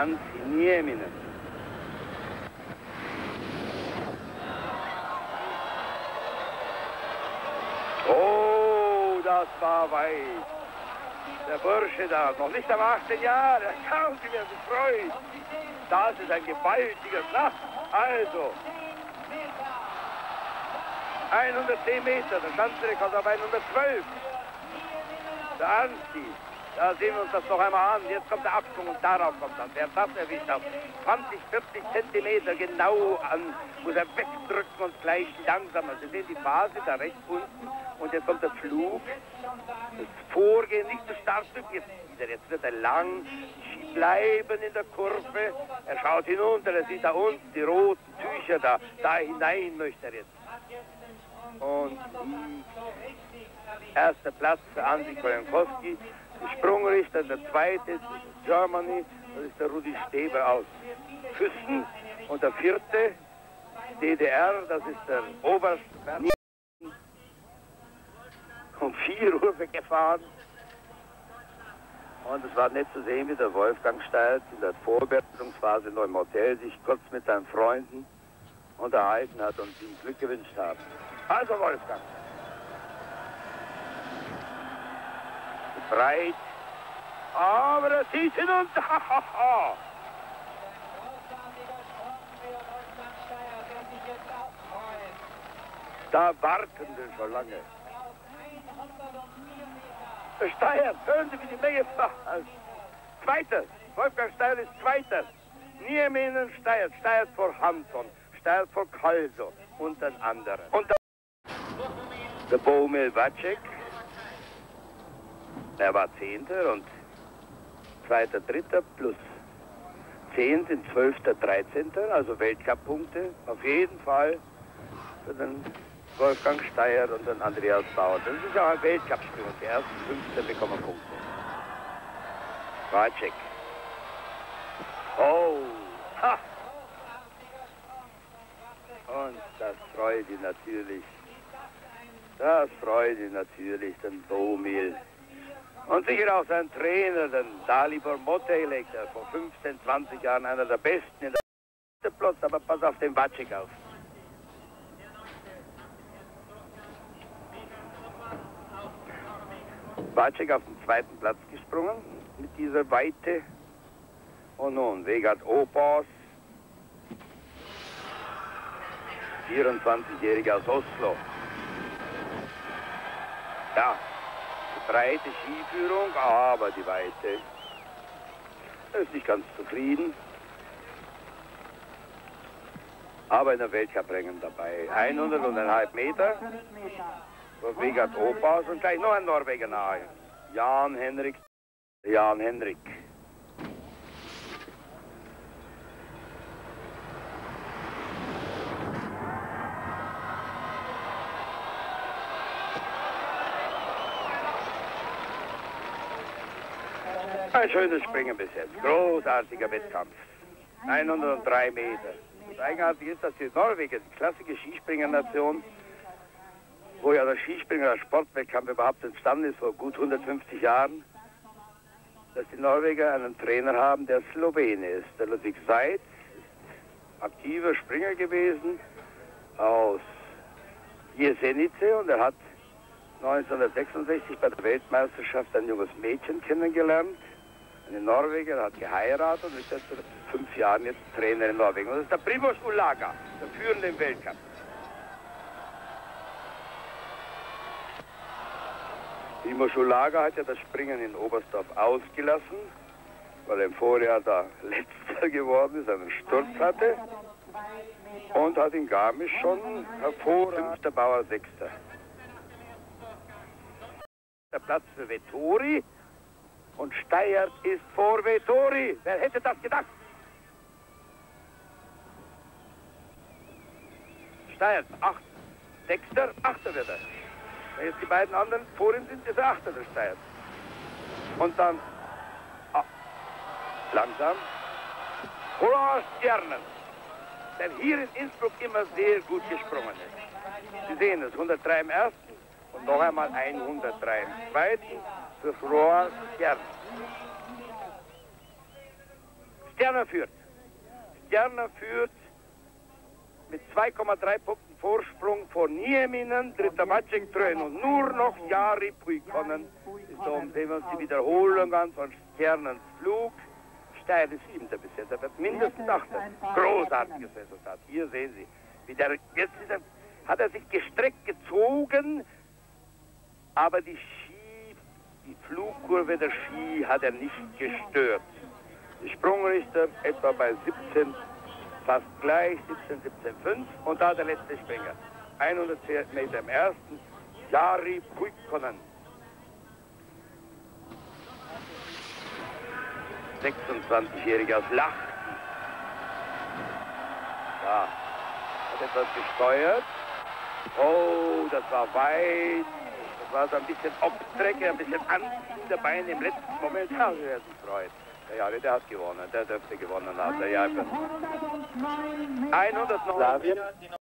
Anzi Nieminen. Oh, das war weit. Der Bursche da, noch nicht am 18 Jahr, der schauen Sie, wer sich freut. Das ist ein gewaltiger Schlacht. Also, 110 Meter, der Schanzenrekord auf 112. Der Ansti, da sehen wir uns das noch einmal an. Jetzt kommt der Absprung und darauf kommt dann. Wer das erwischt hat, 20, 40 Zentimeter genau an, muss er wegdrücken und gleich langsamer. Sie sehen die Phase da rechts unten und jetzt kommt der Flug. Das Vorgehen nicht zu stark jetzt wieder. Jetzt wird er lang bleiben in der Kurve. Er schaut hinunter, er sieht da unten die roten Tücher da. Da hinein möchte er jetzt. Und erster Platz für Andy Kojankowski. Die Sprungrichter, der zweite Germany, das ist der Rudi Steber aus Füssen. Und der vierte, DDR, das ist der Oberst um 4 Uhr weggefahren. Und es war nett zu sehen, wie der Wolfgang Steils in der Vorbereitungsphase noch im Hotel sich kurz mit seinen Freunden unterhalten hat und ihm Glück gewünscht hat. Also Wolfgang. Breit. Aber er zieht hinunter. da warten wir schon lange. Steier, hören Sie, wie die Menge fahren. Zweiter, Wolfgang Steier ist Zweiter. Niemenen Steier, Steier vor Hanson, Steier vor Kalso und den anderen. Und der Bomel Wacek, er war Zehnter und Zweiter, Dritter plus Zehn sind Zwölfter, Dreizehnter, also Weltcup-Punkte. Auf jeden Fall für den Wolfgang Steyer und den Andreas Bauer. Das ist ja ein Weltcup-Spiel und die ersten 15 bekommen Punkte. Wacek. Oh, ha! Und das freut ihn natürlich. Das freut ihn natürlich, den Bomil. Und sicher auch sein Trainer, den Dalibor Motelek, der vor 15, 20 Jahren einer der Besten in der Platz, aber pass auf den Wacek auf. Wacek auf den zweiten Platz gesprungen mit dieser Weite. Und nun Vegat Opas, 24-Jähriger aus Oslo. Ja, breite Skiführung, aber die Weite. Er ist nicht ganz zufrieden. Aber in der Weltcup-Rängen dabei. 100,5 Meter. Vegat Opas und gleich noch ein Norweger nahe. Jan Henrik. Jan Henrik. Ein schönes Springen bis jetzt. Großartiger Wettkampf. 103 Meter. Das Eigenartige ist, dass die Norweger, die klassische Skispringernation, wo ja der Skispringen als Sportwettkampf überhaupt entstanden ist, vor gut 150 Jahren, dass die Norweger einen Trainer haben, der Slowene ist. Der Ludwig Seitz ist aktiver Springer gewesen aus Jesenice und er hat 1966 bei der Weltmeisterschaft ein junges Mädchen kennengelernt. Eine Norweger hat geheiratet und ist seit fünf Jahren jetzt Trainer in Norwegen. Und das ist der Primoz Ulaga, der führende im Weltcup. Timo Schulager hat ja das Springen in Oberstdorf ausgelassen, weil er im Vorjahr da Letzter geworden ist, einen Sturz hatte. Und hat in Garmisch schon hervorragend fünfter Bauer Sechster. Der Platz für Vettori und Steyert ist vor Vettori. Wer hätte das gedacht? Steyert, acht. Sechster, achter wird er. Wenn jetzt die beiden anderen vor ihm sind, ist er Achter der Steyr. Und dann ah, langsam Horst Gernen, der hier in Innsbruck immer sehr gut gesprungen ist. Sie sehen es, 103 im ersten und noch einmal 103 im zweiten für Flor Stern. Stjerner führt. Stjerner führt mit 2,3 Punkten Vorsprung vor Nieminen, dritter Maciek Trön und nur noch Jari Puikonen. Ist so, sehen wir uns die Wiederholung an von Stjernens Flug. Steil ist siebter bis jetzt, wird mindestens achter. Großartiges Resultat. Hier sehen Sie, wie der, jetzt er, hat er sich gestreckt gezogen, aber die die Flugkurve der Ski hat er nicht gestört. Die Sprungrichter etwa bei 17, fast gleich, 17, 17, 5 und da der letzte Springer. 100 Meter im ersten, Jari Puikkonen. 26-Jähriger aus Lachten. Ja, hat etwas gesteuert. Oh, das war weit. War so ein bisschen Obstrecke, ein bisschen Anziehen der Beine im letzten Moment. Ja, wer sich freut. Der Jari, der hat gewonnen. Der dürfte gewonnen haben. Der Jari. 109.